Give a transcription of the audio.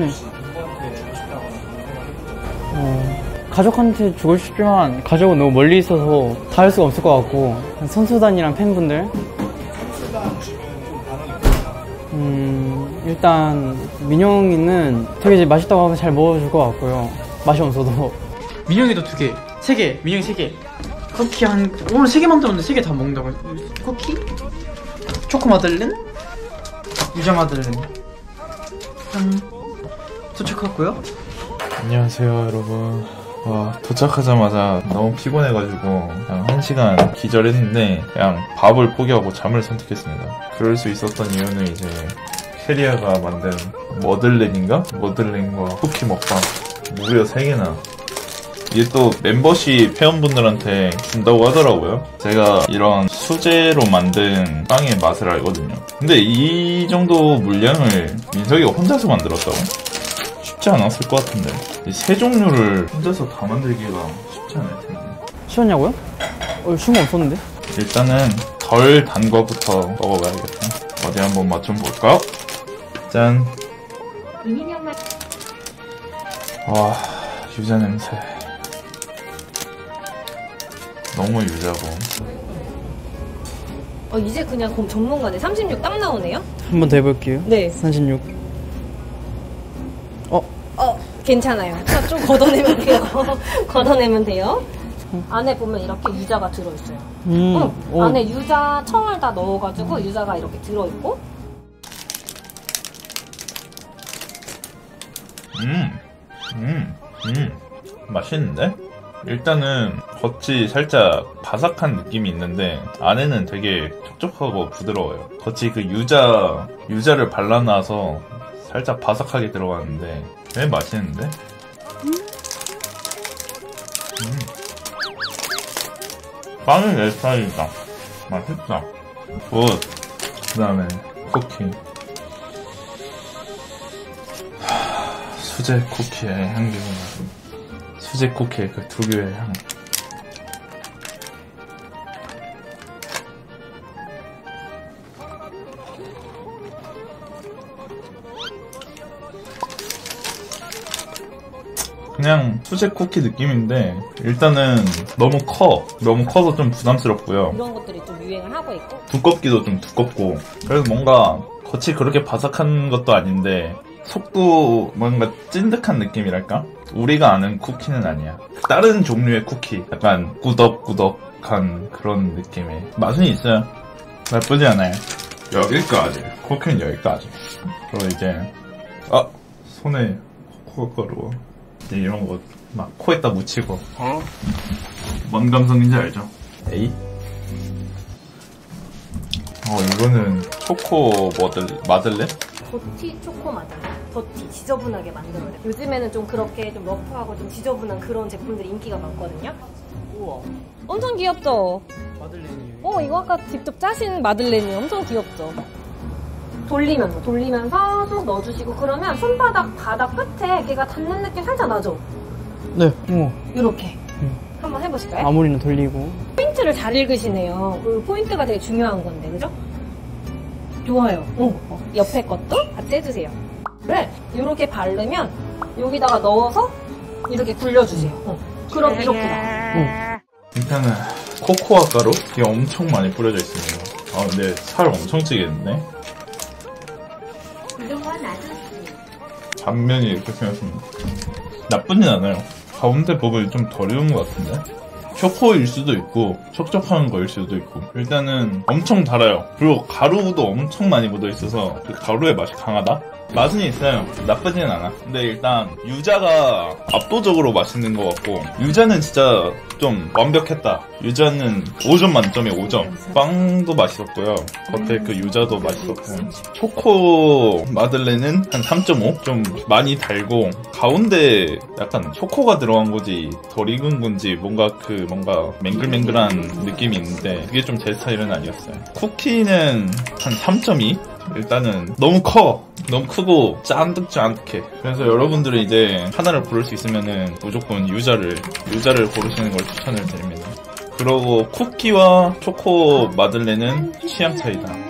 네. 어, 가족한테 주고 싶지만 가족은 너무 멀리 있어서 다 할 수가 없을 것 같고 선수단이랑 팬분들 음, 일단 민영이는 되게 맛있다고 하면 잘 먹어줄 것 같고요 맛이 없어도 민영이도 두 개, 세 개, 민영이 세 개. 쿠키 한 오늘 세 개 만 들었는데 세 개 다 먹는다고. 쿠키, 초코 마들렌, 유자 마들렌. 짠. 도착했고요. 안녕하세요 여러분 와 도착하자마자 너무 피곤해가지고 그냥 한 시간 기절했는데 그냥 밥을 포기하고 잠을 선택했습니다 그럴 수 있었던 이유는 이제 캐리어가 만든 머들렌인가? 머들렌과 쿠키 먹방 무려 3개나 이게 또 멤버십 회원분들한테 준다고 하더라고요. 제가 이런 수제로 만든 빵의 맛을 알거든요. 근데 이 정도 물량을 민석이가 혼자서 만들었다고? 쉽지 않았을 것 같은데. 이세 종류를 혼자서 다 만들기가 쉽지 않을 텐데. 쉬었냐고요? 어, 쉰거 없었는데? 일단은 덜 단 거부터 먹어봐야겠다. 어디 한번 맛 좀 볼까? 짠. 와, 유자 냄새. 너무 유자고. 어, 이제 그냥 공 전문가네. 36 딱 나오네요? 한 번 더 해볼게요. 네. 36. 어, 어, 괜찮아요. 자, 좀 걷어내면 돼요. 걷어내면 돼요. 안에 보면 이렇게 유자가 들어있어요. 음, 응, 오. 안에 유자 청을 다 넣어가지고 유자가 이렇게 들어있고 음, 음, 음. 맛있는데? 일단은 겉이 살짝 바삭한 느낌이 있는데 안에는 되게 촉촉하고 부드러워요. 겉이 그 유자, 유자를 발라놔서 살짝 바삭하게 들어가는데 되게 맛있는데? 음. 빵은 내 스타일이다. 맛있다. Good. 그 다음에 쿠키. 하, 수제 쿠키의 향기가 나고. 수제 쿠키의 그 특유의 향. 그냥 수제 쿠키 느낌인데 일단은 너무 커. 너무 커서 좀 부담스럽고요. 이런 것들이 좀 유행을 하고 있고 두껍기도 좀 두껍고 그래서 뭔가 겉이 그렇게 바삭한 것도 아닌데 속도 뭔가 찐득한 느낌이랄까? 우리가 아는 쿠키는 아니야. 다른 종류의 쿠키. 약간 꾸덕꾸덕한 그런 느낌의 맛은 있어요. 나쁘지 않아요. 여기까지. 쿠키는 여기까지. 그리고 이제 아 손에 코코가 가루워. 이제 이런 거 막 코에다 묻히고 뭔 감성인지 알죠? 에이 어 이거는 초코 머들 마들렌? 더티 초코 마들렌 더티 지저분하게 만들어요 요즘에는 좀 그렇게 좀 러프하고 좀 지저분한 그런 제품들이 인기가 많거든요 우와 엄청 귀엽죠? 마들렌이에요. 어 이거 아까 직접 짜신 마들렌이 엄청 귀엽죠? 돌리면서 돌리면서 쏙 넣어주시고 그러면 손바닥 바닥 끝에 걔가 닿는 느낌 살짝 나죠? 네, 어, 이렇게 음. 한번 해보실까요? 아무리는 돌리고. 포인트를 잘 읽으시네요. 그 포인트가 되게 중요한 건데, 그죠? 좋아요. 어, 옆에 것도 같이 해주세요. 네, 이렇게 바르면 여기다가 넣어서 이렇게 굴려주세요. 어. 그럼 이렇게 나와요. 일단은 코코아 가루 이게 엄청 많이 뿌려져 있습니다. 아 근데 살 엄청 찌겠네. 단면이 이렇게 생겼습니다. 나쁘진 않아요. 가운데 부분이 좀덜 익은 것 같은데? 초코일 수도 있고 촉촉한 거일 수도 있고 일단은 엄청 달아요. 그리고 가루도 엄청 많이 묻어 있어서 그 가루의 맛이 강하다? 맛은 있어요. 나쁘지는 않아. 근데 일단 유자가 압도적으로 맛있는 것 같고 유자는 진짜 좀 완벽했다. 유자는 5점 만점에 5점. 빵도 맛있었고요. 겉에 그 유자도 맛있었고 초코 마들렌은 한 3.5? 좀 많이 달고 가운데 약간 초코가 들어간 거지 덜 익은 건지 뭔가 그 뭔가 맹글맹글한 느낌이 있는데 그게 좀 제 스타일은 아니었어요. 쿠키는 한 3.2? 일단은 너무 커. 너무 크고 짠득짠득해. 그래서 여러분들은 이제 하나를 고를 수 있으면은 무조건 유자를 유자를 고르시는 걸 추천을 드립니다. 그러고 쿠키와 초코 마들렌은 취향 차이다.